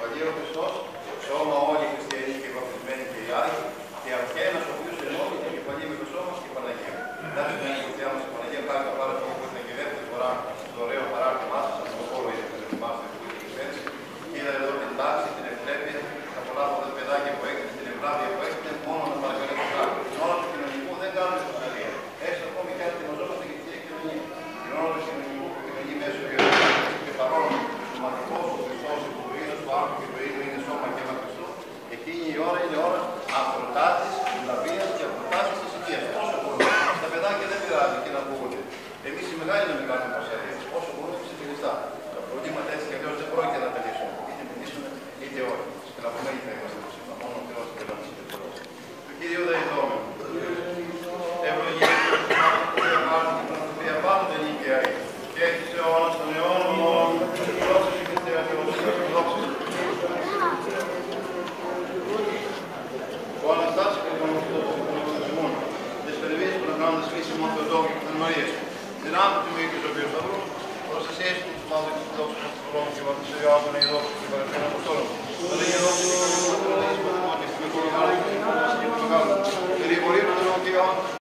επικεφαλή ο Χριστός, σώμα όλοι οι χριστιανοί και οι βαπτισμένοι και οι άλλοι, και αυτένας ο οποίος ενώνει την κεφαλή με το σώμα και η Παναγία. Δάτε την Αγία μας η Παναγία, χάρηκα πάρα πολύ που ήρθε και δεύτερη φορά και να ακούγονται. Εμείς οι μεγάλοι να μην κάνουμε πασαρίες. De domme en manier. De naam te maken zo weer zo. Dat is eerste dat ik dat het gewoon wat ze ja van hier op bij de motor. Dat is ook dat is maar niet voor de motor. De worden er ook.